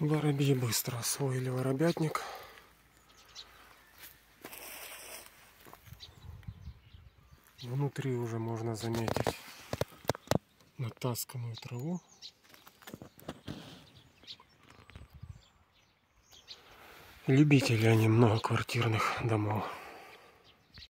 Воробьи быстро освоили воробятник. Внутри уже можно заметить натасканную траву. Любители они многоквартирных домов.